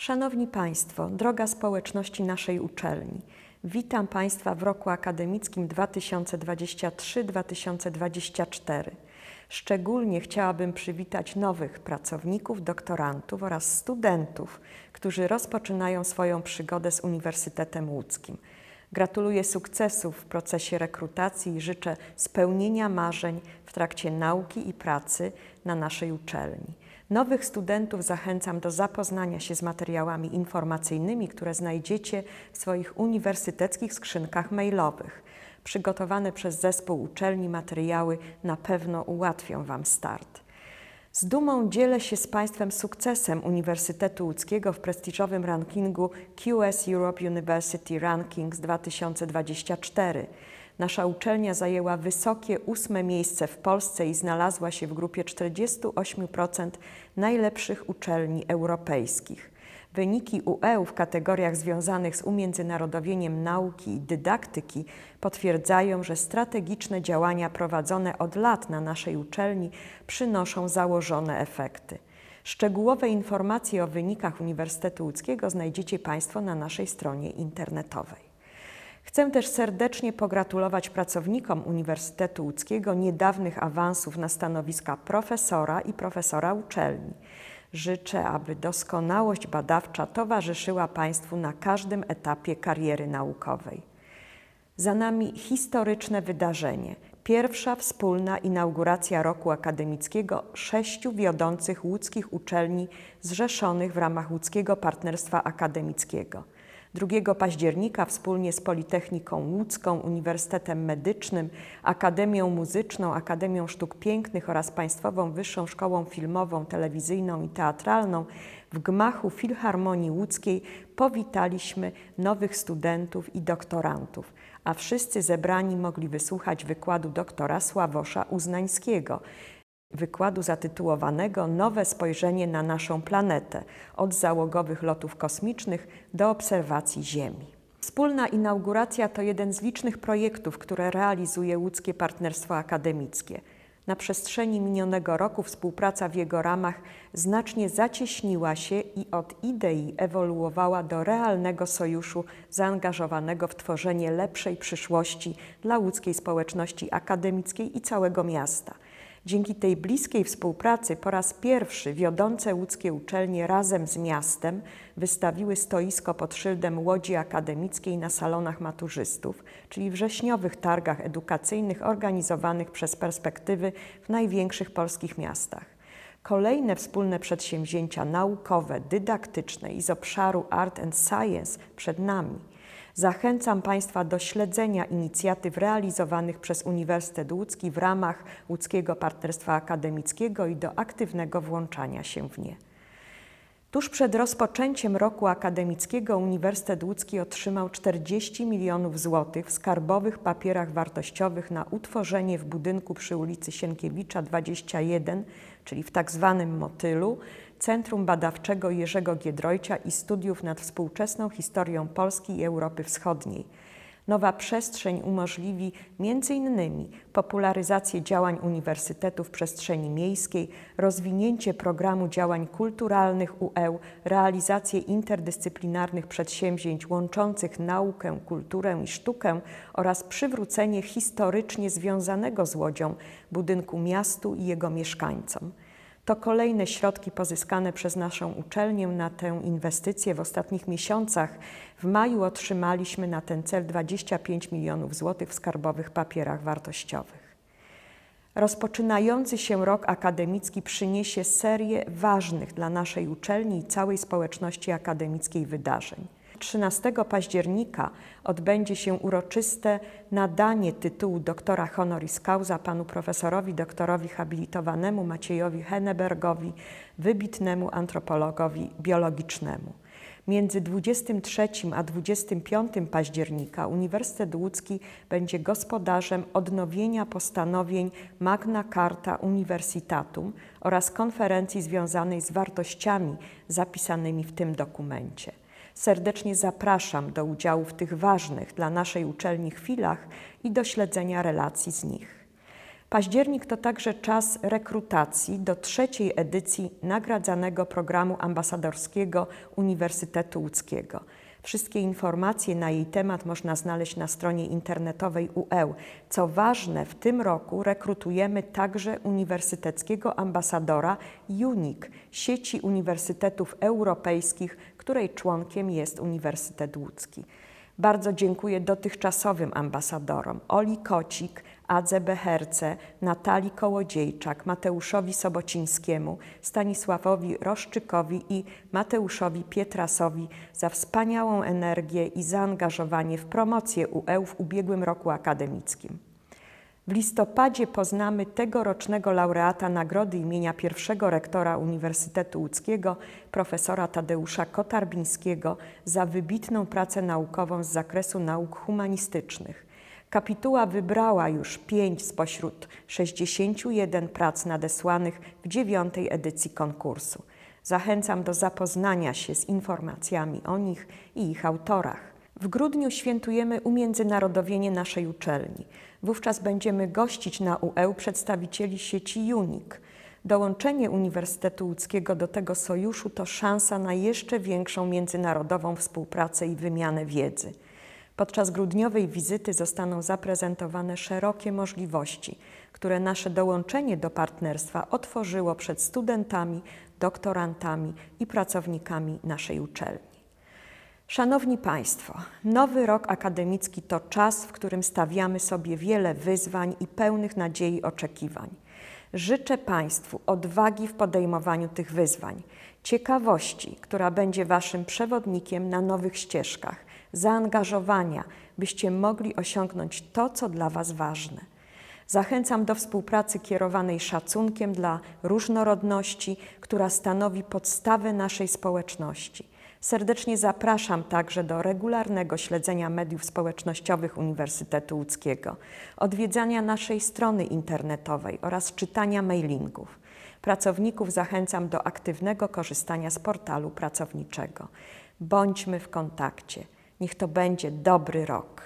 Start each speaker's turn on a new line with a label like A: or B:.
A: Szanowni Państwo, droga społeczności naszej uczelni, witam Państwa w roku akademickim 2023-2024. Szczególnie chciałabym przywitać nowych pracowników, doktorantów oraz studentów, którzy rozpoczynają swoją przygodę z Uniwersytetem Łódzkim. Gratuluję sukcesów w procesie rekrutacji i życzę spełnienia marzeń w trakcie nauki i pracy na naszej uczelni. Nowych studentów zachęcam do zapoznania się z materiałami informacyjnymi, które znajdziecie w swoich uniwersyteckich skrzynkach mailowych. Przygotowane przez zespół uczelni materiały na pewno ułatwią Wam start. Z dumą dzielę się z Państwem sukcesem Uniwersytetu Łódzkiego w prestiżowym rankingu QS Europe University Rankings 2024. Nasza uczelnia zajęła wysokie ósme miejsce w Polsce i znalazła się w grupie 48% najlepszych uczelni europejskich. Wyniki UE w kategoriach związanych z umiędzynarodowieniem nauki i dydaktyki potwierdzają, że strategiczne działania prowadzone od lat na naszej uczelni przynoszą założone efekty. Szczegółowe informacje o wynikach Uniwersytetu Łódzkiego znajdziecie Państwo na naszej stronie internetowej. Chcę też serdecznie pogratulować pracownikom Uniwersytetu Łódzkiego niedawnych awansów na stanowiska profesora i profesora uczelni. Życzę, aby doskonałość badawcza towarzyszyła Państwu na każdym etapie kariery naukowej. Za nami historyczne wydarzenie. Pierwsza wspólna inauguracja roku akademickiego sześciu wiodących łódzkich uczelni zrzeszonych w ramach Łódzkiego Partnerstwa Akademickiego. 2 października wspólnie z Politechniką Łódzką, Uniwersytetem Medycznym, Akademią Muzyczną, Akademią Sztuk Pięknych oraz Państwową Wyższą Szkołą Filmową, Telewizyjną i Teatralną w gmachu Filharmonii Łódzkiej powitaliśmy nowych studentów i doktorantów, a wszyscy zebrani mogli wysłuchać wykładu doktora Sławosza Uznańskiego, wykładu zatytułowanego Nowe spojrzenie na naszą planetę od załogowych lotów kosmicznych do obserwacji Ziemi. Wspólna inauguracja to jeden z licznych projektów, które realizuje łódzkie partnerstwo akademickie. Na przestrzeni minionego roku współpraca w jego ramach znacznie zacieśniła się i od idei ewoluowała do realnego sojuszu zaangażowanego w tworzenie lepszej przyszłości dla łódzkiej społeczności akademickiej i całego miasta – Dzięki tej bliskiej współpracy po raz pierwszy wiodące łódzkie uczelnie razem z miastem wystawiły stoisko pod szyldem Łodzi Akademickiej na salonach maturzystów, czyli wrześniowych targach edukacyjnych organizowanych przez perspektywy w największych polskich miastach. Kolejne wspólne przedsięwzięcia naukowe, dydaktyczne i z obszaru Art and Science przed nami – Zachęcam Państwa do śledzenia inicjatyw realizowanych przez Uniwersytet Łódzki w ramach Łódzkiego Partnerstwa Akademickiego i do aktywnego włączania się w nie. Tuż przed rozpoczęciem roku akademickiego Uniwersytet Łódzki otrzymał 40 milionów złotych w skarbowych papierach wartościowych na utworzenie w budynku przy ulicy Sienkiewicza 21, czyli w tak zwanym Motylu, Centrum Badawczego Jerzego Giedroycia i studiów nad współczesną historią Polski i Europy Wschodniej. Nowa przestrzeń umożliwi m.in. popularyzację działań uniwersytetu w przestrzeni miejskiej, rozwinięcie programu działań kulturalnych UE, realizację interdyscyplinarnych przedsięwzięć łączących naukę, kulturę i sztukę oraz przywrócenie historycznie związanego z Łodzią budynku miastu i jego mieszkańcom. To kolejne środki pozyskane przez naszą uczelnię na tę inwestycję w ostatnich miesiącach. W maju otrzymaliśmy na ten cel 25 milionów złotych w skarbowych papierach wartościowych. Rozpoczynający się rok akademicki przyniesie serię ważnych dla naszej uczelni i całej społeczności akademickiej wydarzeń. 13 października odbędzie się uroczyste nadanie tytułu doktora honoris causa panu profesorowi doktorowi habilitowanemu Maciejowi Hennebergowi, wybitnemu antropologowi biologicznemu. Między 23 a 25 października Uniwersytet Łódzki będzie gospodarzem odnowienia postanowień Magna Carta Universitatum oraz konferencji związanej z wartościami zapisanymi w tym dokumencie. Serdecznie zapraszam do udziału w tych ważnych dla naszej uczelni chwilach i do śledzenia relacji z nich. Październik to także czas rekrutacji do trzeciej edycji nagradzanego programu ambasadorskiego Uniwersytetu Łódzkiego. Wszystkie informacje na jej temat można znaleźć na stronie internetowej UE. Co ważne, w tym roku rekrutujemy także uniwersyteckiego ambasadora UNIK, sieci uniwersytetów europejskich, której członkiem jest Uniwersytet Łódzki. Bardzo dziękuję dotychczasowym ambasadorom Oli Kocik, Adze Beherce, Natalii Kołodziejczak, Mateuszowi Sobocińskiemu, Stanisławowi Roszczykowi i Mateuszowi Pietrasowi za wspaniałą energię i zaangażowanie w promocję UE w ubiegłym roku akademickim. W listopadzie poznamy tegorocznego laureata nagrody imienia pierwszego rektora Uniwersytetu Łódzkiego, profesora Tadeusza Kotarbińskiego, za wybitną pracę naukową z zakresu nauk humanistycznych. Kapituła wybrała już pięć spośród 61 prac nadesłanych w dziewiątej edycji konkursu. Zachęcam do zapoznania się z informacjami o nich i ich autorach. W grudniu świętujemy umiędzynarodowienie naszej uczelni. Wówczas będziemy gościć na UE przedstawicieli sieci UNIK. Dołączenie Uniwersytetu Łódzkiego do tego sojuszu to szansa na jeszcze większą międzynarodową współpracę i wymianę wiedzy. Podczas grudniowej wizyty zostaną zaprezentowane szerokie możliwości, które nasze dołączenie do partnerstwa otworzyło przed studentami, doktorantami i pracownikami naszej uczelni. Szanowni Państwo, nowy rok akademicki to czas, w którym stawiamy sobie wiele wyzwań i pełnych nadziei oczekiwań. Życzę Państwu odwagi w podejmowaniu tych wyzwań, ciekawości, która będzie Waszym przewodnikiem na nowych ścieżkach, zaangażowania, byście mogli osiągnąć to, co dla Was ważne. Zachęcam do współpracy kierowanej szacunkiem dla różnorodności, która stanowi podstawę naszej społeczności. Serdecznie zapraszam także do regularnego śledzenia mediów społecznościowych Uniwersytetu Łódzkiego, odwiedzania naszej strony internetowej oraz czytania mailingów. Pracowników zachęcam do aktywnego korzystania z portalu pracowniczego. Bądźmy w kontakcie. Niech to będzie dobry rok.